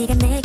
네가 내